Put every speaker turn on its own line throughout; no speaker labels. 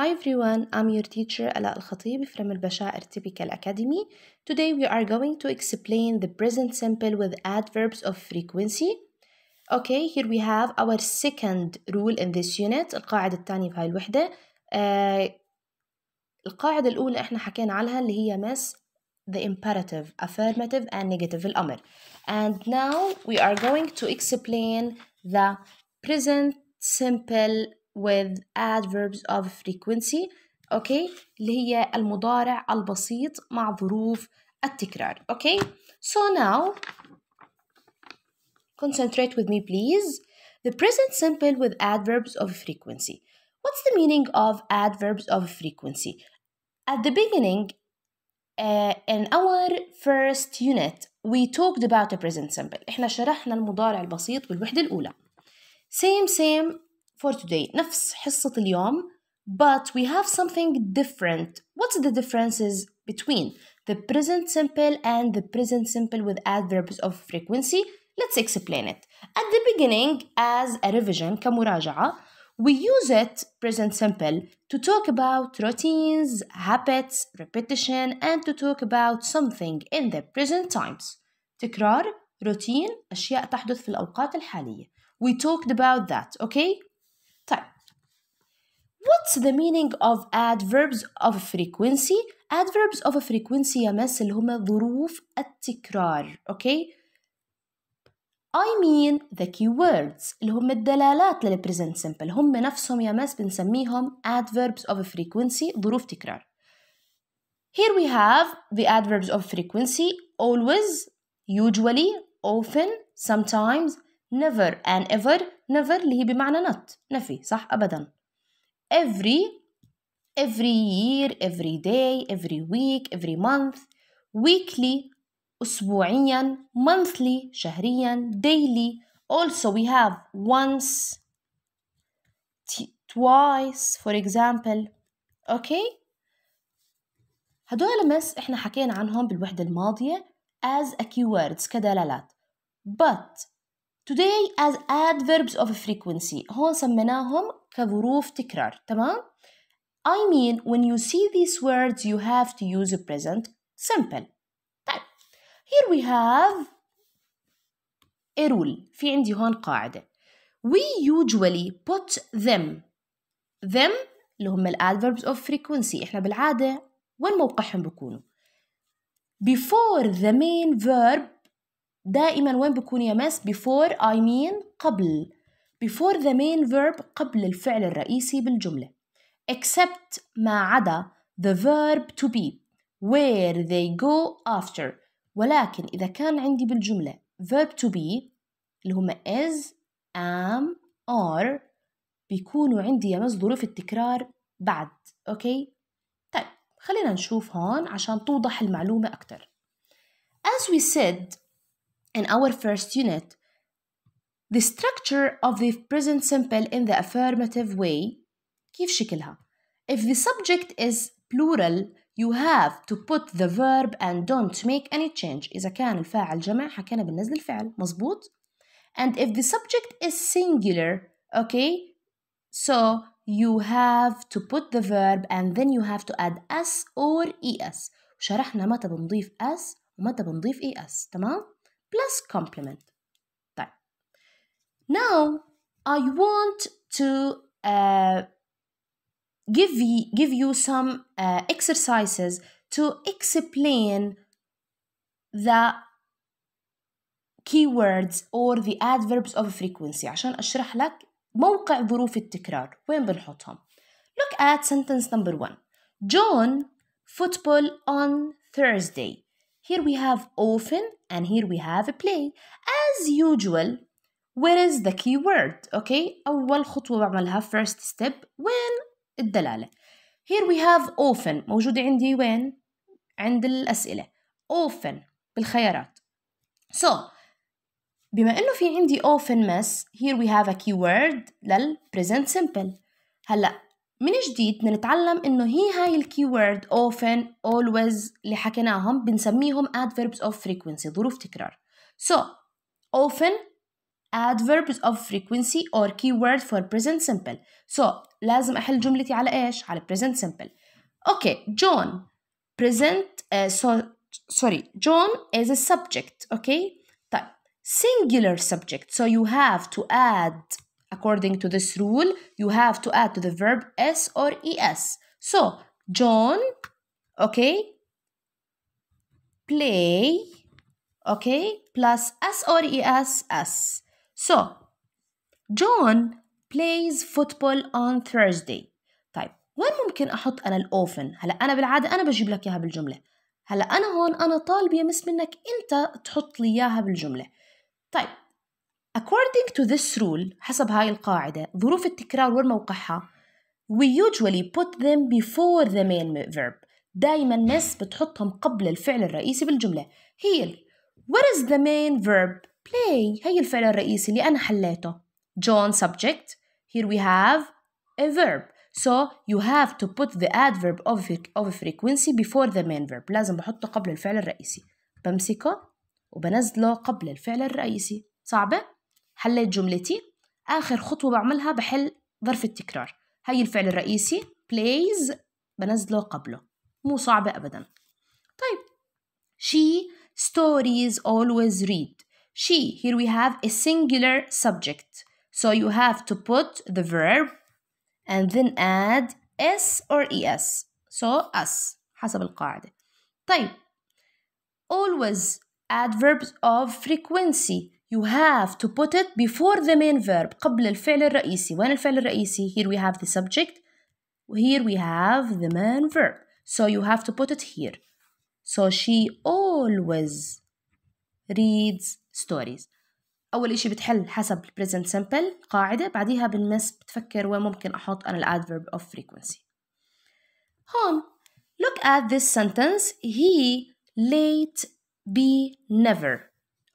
Hi everyone, I'm your teacher Ala'a Al-Khatib from Al-Bashair Typical Academy. Today we are going to explain the present simple with adverbs of frequency. Okay, here we have our second rule in this unit, القاعدة الثانية في هاي الوحدة. Uh, القاعدة الأولى احنا حكينا عنها اللي هي مس the imperative, affirmative and negative الأمر. And now we are going to explain the present simple with adverbs of frequency okay اللي هي المضارع البسيط مع ظروف التكرار okay so now concentrate with me please the present simple with adverbs of frequency what's the meaning of adverbs of frequency at the beginning uh, in our first unit we talked about the present simple احنا شرحنا المضارع البسيط بالوحدة الأولى same same for today نفس حصة اليوم but we have something different what's the differences between the present simple and the present simple with adverbs of frequency let's explain it at the beginning as a revision كمراجعة we use it present simple to talk about routines habits repetition and to talk about something in the present times تكرار روتين أشياء تحدث في الأوقات الحالية we talked about that okay طيب What's the meaning of adverbs of frequency? Adverbs of frequency يمس اللي هما ظروف التكرار okay? I mean the keywords اللي هم الدلالات للpresent simple هم نفسهم يمس بنسميهم adverbs of frequency ظروف تكرار Here we have the adverbs of frequency always, usually, often, sometimes, never and ever never اللي هي بمعنى not نفي صح أبدا Every every year every day every week every month weekly أسبوعيا monthly شهريا daily also we have once twice for example okay هدول مس إحنا حكينا عنهم بالوحدة الماضية as a keywords كدلالات but today as adverbs of frequency هون سميناهم كظروف تكرار تمام I mean when you see these words you have to use a present simple طيب here we have a rule في عندي هون قاعدة we usually put them them اللي هم adverbs of frequency إحنا بالعادة وين موقعهم بيكونوا before the main verb دائما وين بكون يمس before I mean قبل before the main verb قبل الفعل الرئيسي بالجملة. Except ما عدا the verb to be. Where they go after. ولكن إذا كان عندي بالجملة verb to be اللي هم is am are بيكونوا عندي يمس ظروف التكرار بعد. أوكي طيب خلينا نشوف هون عشان توضح المعلومة أكتر. As we said in our first unit, the structure of the present simple in the affirmative way كيف شكلها؟ If the subject is plural, you have to put the verb and don't make any change. إذا كان الفاعل جمع حكينا بالنزل الفعل مظبوط؟ And if the subject is singular, okay, so you have to put the verb and then you have to add s or es. وشرحنا متى بنضيف s ومتى بنضيف es تمام؟ plus complement. طيب. Now I want to uh, give you, give you some uh, exercises to explain the keywords or the adverbs of frequency عشان أشرح لك موقع ظروف التكرار وين بنحطهم. Look at sentence number one. John football on Thursday. Here we have often and here we have a play. As usual, where is the key word? Okay, أول خطوة بعملها first step وين الدلالة. Here we have often موجودة عندي وين؟ عند الأسئلة. Often بالخيارات. So بما إنه في عندي often مس here we have a keyword لل present simple. هلأ من جديد نتعلم إنه هي هاي الكيورد often always اللي حكيناهم بنسميهم adverbs of frequency ظروف تكرار so often adverbs of frequency or keyword for present simple so لازم أحل جملتي على إيش؟ على present simple أوكي جون present uh, so, sorry John is a subject okay طيب singular subject so you have to add according to this rule you have to add to the verb s or es so John okay play okay plus s or es s so John plays football on Thursday. طيب وين ممكن أحط أنا الأوفن؟ هلا أنا بالعادة أنا بجيب لك إياها بالجملة. هلا أنا هون أنا طالبة يا مس منك أنت تحط لي إياها بالجملة. طيب according to this rule حسب هاي القاعدة ظروف التكرار والموقعها we usually put them before the main verb. دايما مس بتحطهم قبل الفعل الرئيسي بالجملة. here what is the main verb play. هي الفعل الرئيسي اللي أنا حليته. John subject. Here we have a verb. So you have to put the adverb of, of frequency before the main verb. لازم بحطه قبل الفعل الرئيسي. بمسكه وبنزله قبل الفعل الرئيسي. صعبة؟ حليت جملتي. آخر خطوة بعملها بحل ظرف التكرار. هاي الفعل الرئيسي. Plays. بنزله قبله. مو صعبة أبدا. طيب. She stories always read. she here we have a singular subject so you have to put the verb and then add s or es so us حسب القاعدة طيب always adverbs of frequency you have to put it before the main verb قبل الفعل الرئيسي وين الفعل الرئيسي here we have the subject here we have the main verb so you have to put it here so she always reads stories أول إشي بتحل حسب present simple قاعدة بعديها بالمس بتفكر وين ممكن أحط أنا الادverb of frequency هون look at this sentence he late be never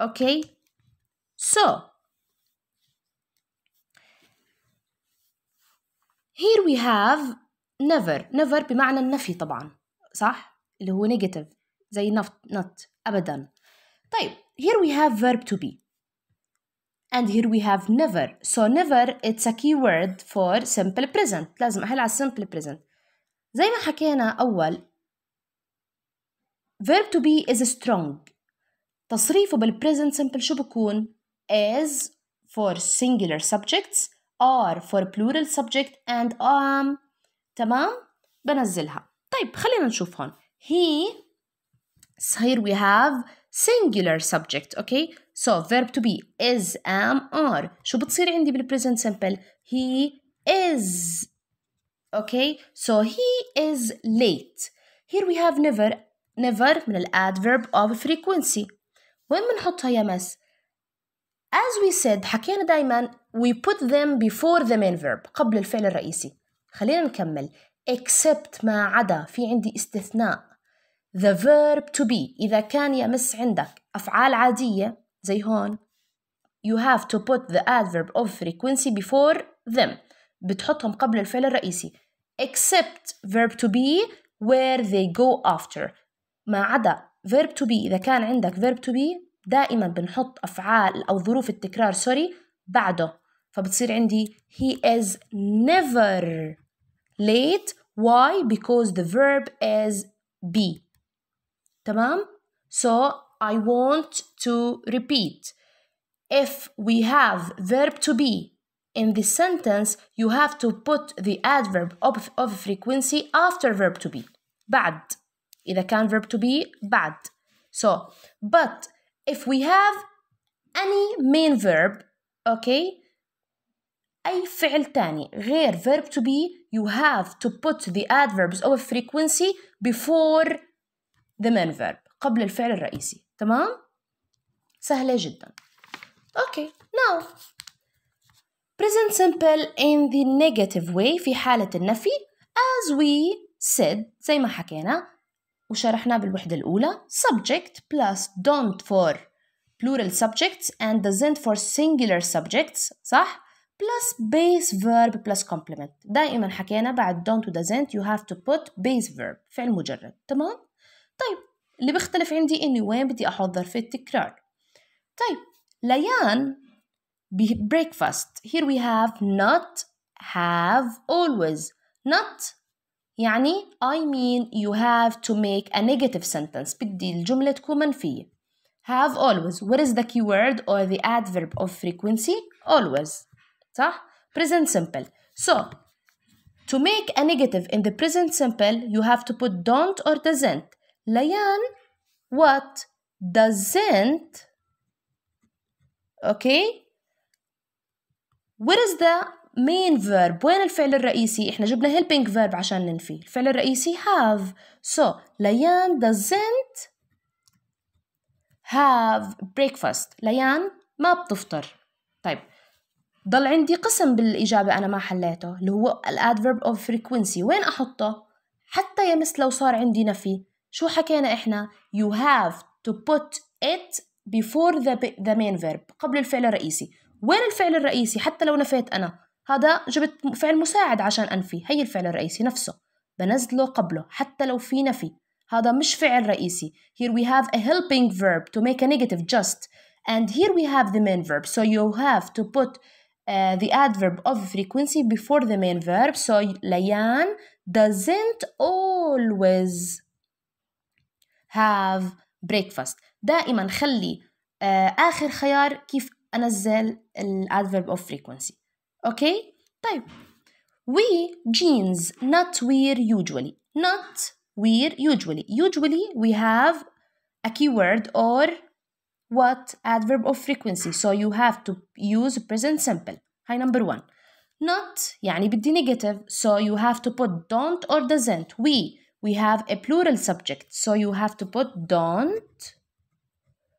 okay so here we have never never بمعنى النفي طبعا صح اللي هو negative زي not not أبدا طيب here we have verb to be and here we have never so never it's a keyword for simple present لازم أحل على simple present زي ما حكينا أول verb to be is strong تصريفه بالpresent simple شو بكون is for singular subjects are for plural subject and am تمام بنزلها طيب خلينا نشوف هون he so here we have singular subject okay so verb to be is am are شو بتصير عندي بالpresent simple he is okay so he is late here we have never never من الادverb of frequency وين بنحطها يا مس as we said حكينا دايما we put them before the main verb قبل الفعل الرئيسي خلينا نكمل except ما عدا في عندي استثناء the verb to be إذا كان يمس عندك أفعال عادية زي هون you have to put the adverb of frequency before them بتحطهم قبل الفعل الرئيسي except verb to be where they go after ما عدا verb to be إذا كان عندك verb to be دائما بنحط أفعال أو ظروف التكرار سوري بعده فبتصير عندي he is never late why because the verb is be تمام so I want to repeat if we have verb to be in the sentence you have to put the adverb of, of frequency after verb to be بعد إذا كان verb to be بعد so but if we have any main verb okay أي فعل تاني غير verb to be you have to put the adverbs of frequency before the main verb قبل الفعل الرئيسي تمام؟ سهلة جدا okay now present simple in the negative way في حالة النفي as we said زي ما حكينا وشرحناه بالوحدة الأولى subject plus don't for plural subjects and doesn't for singular subjects صح؟ plus base verb plus complement دائما حكينا بعد don't و doesn't you have to put base verb فعل مجرد تمام؟ طيب اللي بيختلف عندي إني وين بدي أحط ظرف التكرار طيب ليان breakfast here we have not have always not يعني I mean you have to make a negative sentence بدي الجملة تكون منفية have always what is the keyword or the adverb of frequency always صح present simple so to make a negative in the present simple you have to put don't or doesn't Layan what doesn't. Okay. What is the main verb? وين الفعل الرئيسي؟ إحنا جبنا helping verb عشان ننفي. الفعل الرئيسي have. So ليان doesn't have breakfast. ليان ما بتفطر. طيب ضل عندي قسم بالإجابة أنا ما حليته اللي هو الادverb of frequency. وين أحطه؟ حتى يمس لو صار عندي نفي. شو حكينا إحنا you have to put it before the, the main verb قبل الفعل الرئيسي وين الفعل الرئيسي حتى لو نفيت أنا هذا جبت فعل مساعد عشان أنفي هي الفعل الرئيسي نفسه بنزله قبله حتى لو في نفي هذا مش فعل رئيسي here we have a helping verb to make a negative just and here we have the main verb so you have to put uh, the adverb of frequency before the main verb so Layan doesn't always have breakfast دائما خلي uh, آخر خيار كيف أنزل الادverb of frequency okay طيب we jeans not wear usually not wear usually usually we have a keyword or what adverb of frequency so you have to use present simple هاي number one not يعني بدي negative so you have to put don't or doesn't we we have a plural subject so you have to put don't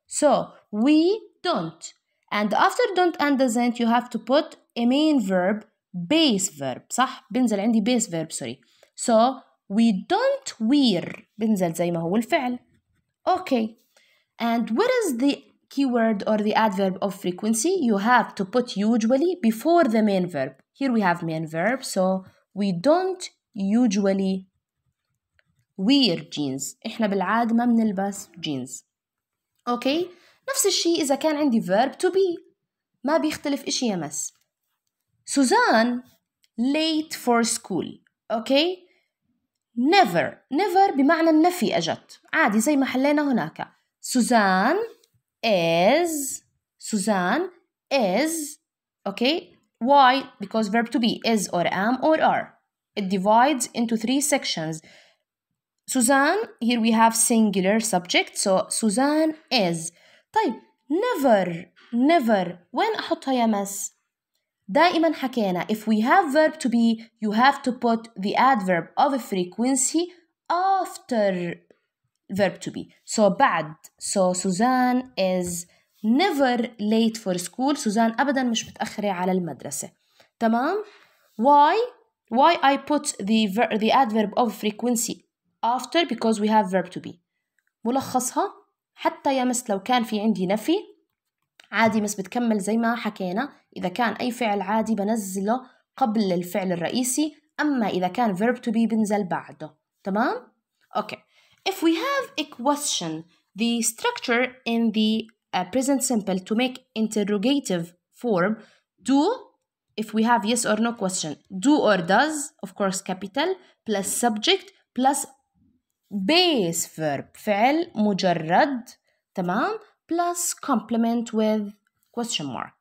so we don't and after don't and doesn't you have to put a main verb base verb صح بنزل عندي base verb sorry so we don't wear بنزل زي ما هو الفعل okay and what is the keyword or the adverb of frequency you have to put usually before the main verb here we have main verb so we don't usually wear jeans إحنا بالعادة ما بنلبس jeans أوكي نفس الشيء إذا كان عندي verb to be ما بيختلف إشي يمس سوزان late for school أوكي never never بمعنى النفي أجت عادي زي ما حلينا هناك سوزان is سوزان is okay why because verb to be is or am or are it divides into three sections Suzanne here we have singular subject so Suzanne is طيب never never وين أحطها يا مس دائما حكينا if we have verb to be you have to put the adverb of a frequency after verb to be so بعد so Suzanne is never late for school سوزان أبدا مش متأخرة على المدرسة تمام why why I put the ver the adverb of frequency after because we have verb to be ملخصها حتى يمس لو كان في عندي نفي عادي بس بتكمل زي ما حكينا إذا كان أي فعل عادي بنزله قبل الفعل الرئيسي أما إذا كان verb to be بنزل بعده تمام؟ أوكي If we have a question the structure in the uh, present simple to make interrogative form do if we have yes or no question do or does of course capital plus subject plus base verb فعل مجرد تمام plus complement with question mark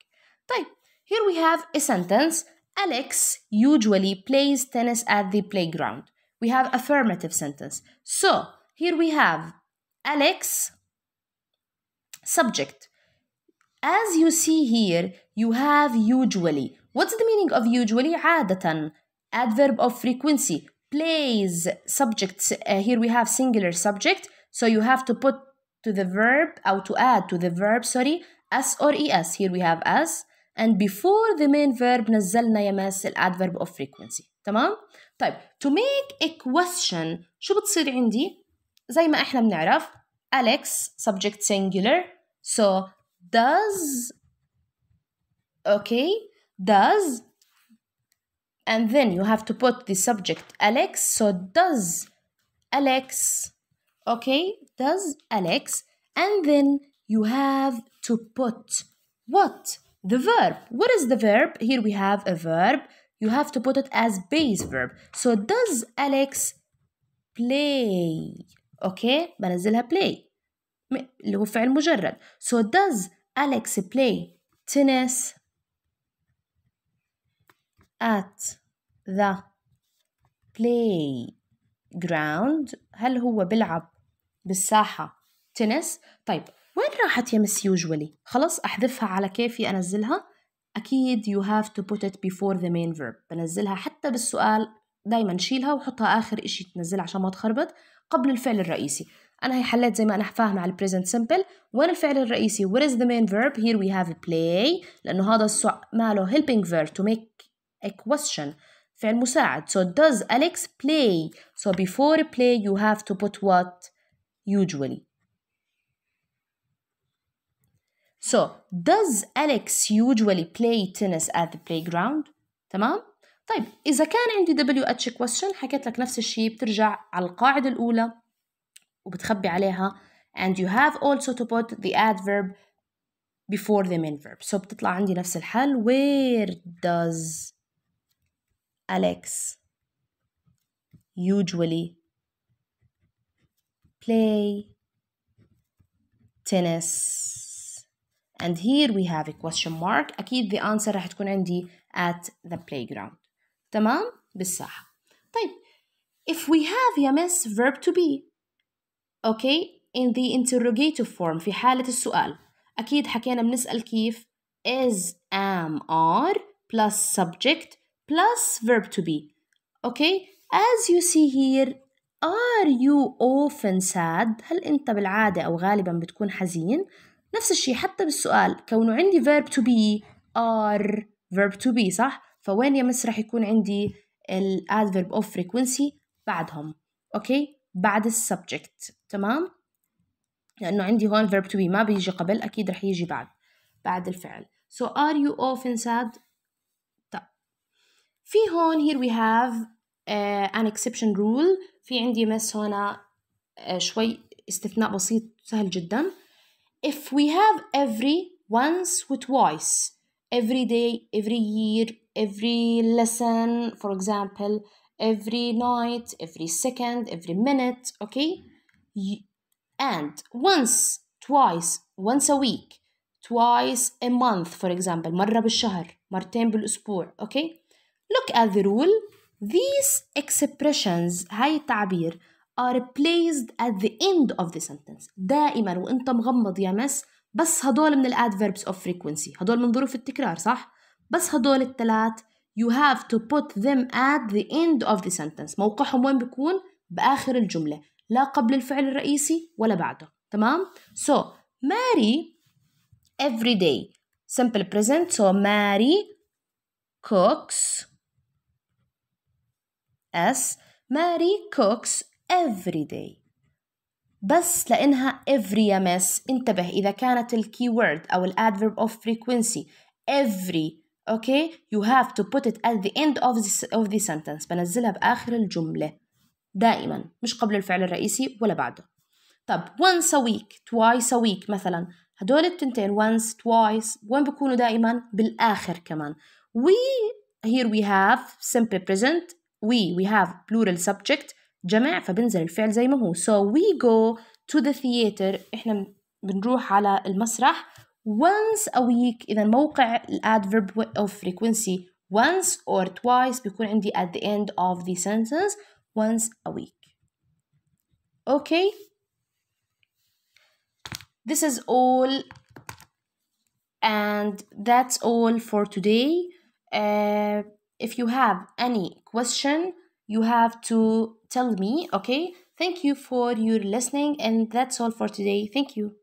طيب here we have a sentence Alex usually plays tennis at the playground we have affirmative sentence so here we have Alex subject as you see here you have usually what's the meaning of usually عادة adverb of frequency plays subjects uh, here we have singular subject so you have to put to the verb or to add to the verb sorry s or es here we have s and before the main verb نزلنا يمس adverb of frequency تمام طيب to make a question شو بتصير عندي زي ما احنا بنعرف Alex subject singular so does okay does and then you have to put the subject Alex so does Alex okay does Alex and then you have to put what the verb what is the verb here we have a verb you have to put it as base verb so does Alex play okay بنزلها play اللي هو فعل مجرد so does Alex play tennis At the playground. هل هو بيلعب بالساحة؟ تنس. طيب وين راحت يا مس يوجولي خلاص أحذفها على كيفي أنزلها. أكيد you have to put it before the main verb. بنزلها حتى بالسؤال دايما شيلها وحطها آخر إشي تنزلها عشان ما تخربط. قبل الفعل الرئيسي. أنا هي حليت زي ما أنا فاهمة على present simple. وين الفعل الرئيسي؟ What is the main verb? Here we have play. لأنه هذا السؤال ماله helping verb to make a question فعل مساعد so does Alex play so before play you have to put what usually So, does Alex usually play tennis at the playground؟ تمام؟ طيب إذا كان عندي WH question حكيت لك نفس الشيء بترجع على القاعدة الأولى وبتخبي عليها and you have also to put the adverb before the main verb so بتطلع عندي نفس الحل where does Alex usually play tennis and here we have a question mark أكيد the answer راح تكون عندي at the playground تمام بالساحة طيب if we have يا miss verb to be okay in the interrogative form في حالة السؤال أكيد حكينا بنسأل كيف is am are plus subject plus verb to be. Okay? As you see here are you often sad? هل أنت بالعادة أو غالبا بتكون حزين؟ نفس الشيء حتى بالسؤال كونه عندي verb to be are verb to be صح؟ فوين يا مس رح يكون عندي ال adverb of frequency بعدهم. أوكي بعد السبجكت. تمام؟ لأنه عندي هون verb to be ما بيجي قبل أكيد رح يجي بعد. بعد الفعل. So are you often sad في هون here we have uh, an exception rule في عندي مس هنا uh, شوي استثناء بسيط سهل جدا if we have every once و twice every day every year every lesson for example every night every second every minute okay and once twice once a week twice a month for example مرة بالشهر مرتين بالأسبوع okay Look at the rule these expressions هاي التعبير are placed at the end of the sentence دائما وانت مغمض يا مس بس هدول من الادverbs of frequency هدول من ظروف التكرار صح بس هدول الثلاث you have to put them at the end of the sentence موقعهم وين بيكون بآخر الجملة لا قبل الفعل الرئيسي ولا بعده تمام so Mary every day simple present so Mary cooks S Mary cooks every day بس لأنها every يا مس انتبه إذا كانت الكيورد أو الادverb of frequency every okay you have to put it at the end of the, of the sentence بنزلها بآخر الجملة دائما مش قبل الفعل الرئيسي ولا بعده طب once a week twice a week مثلا هدول التنتين once twice وين بيكونوا دائما بالآخر كمان we here we have simple present we we have plural subject جمع فبنزل الفعل زي ما هو so we go to the theater احنا بنروح على المسرح once a week إذا موقع الادverb of frequency once or twice بيكون عندي at the end of the sentence once a week okay this is all and that's all for today uh, if you have any question you have to tell me okay? Thank you for your listening and that's all for today. Thank you